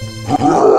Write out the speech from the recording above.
Grrrr!